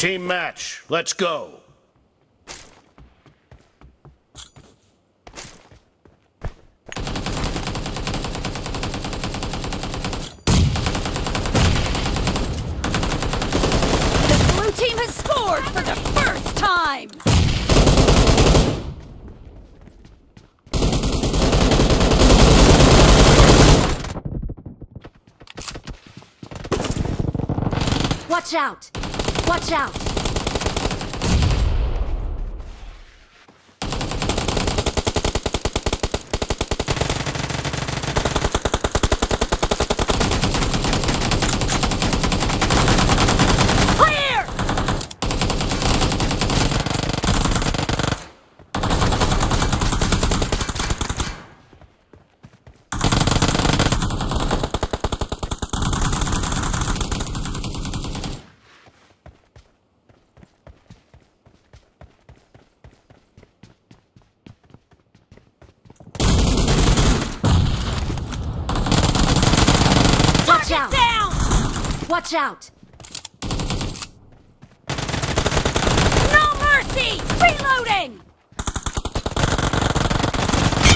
Team match, let's go. The blue team has scored for the first time! Watch out! Watch out! Watch out! down! Watch out! No mercy! Reloading!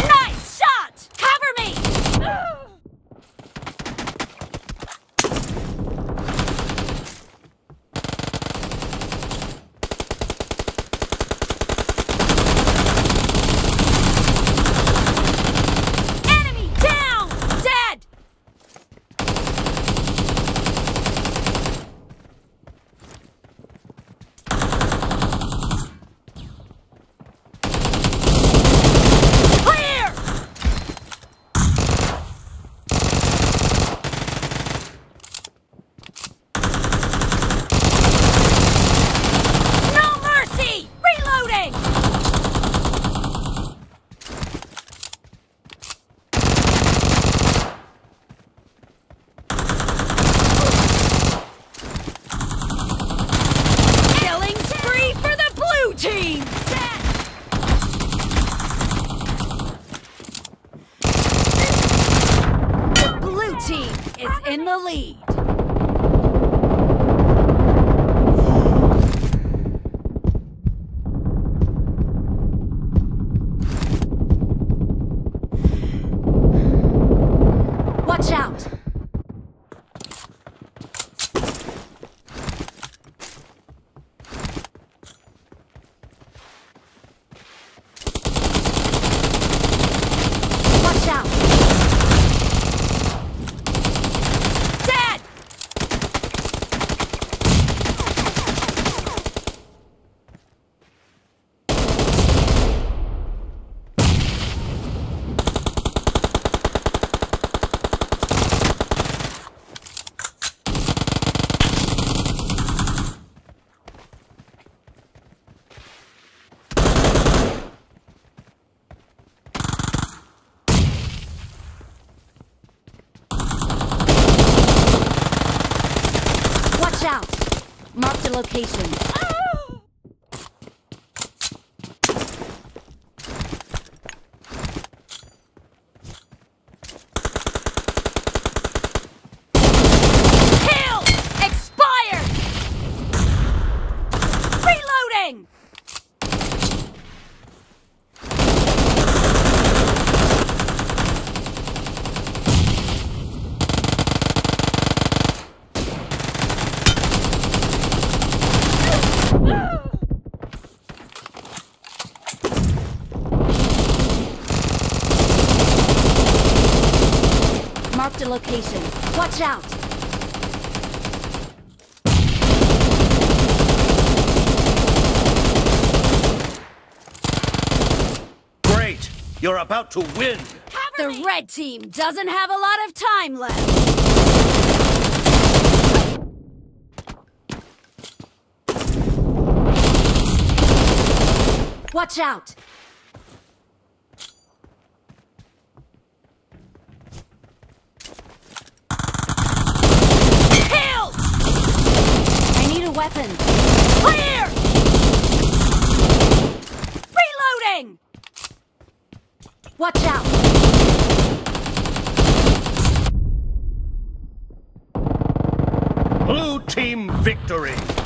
Nice shot! Cover me! Enemy down! Dead! Clear! No mercy! Reloading! Killing spree for the blue team! The blue team is in the lead. Watch out! Watch out! Dead! Watch out! Mark the location. Mark the location. Watch out! Great! You're about to win! Cover The me! red team doesn't have a lot of time left. Watch out! Watch out! Blue team victory!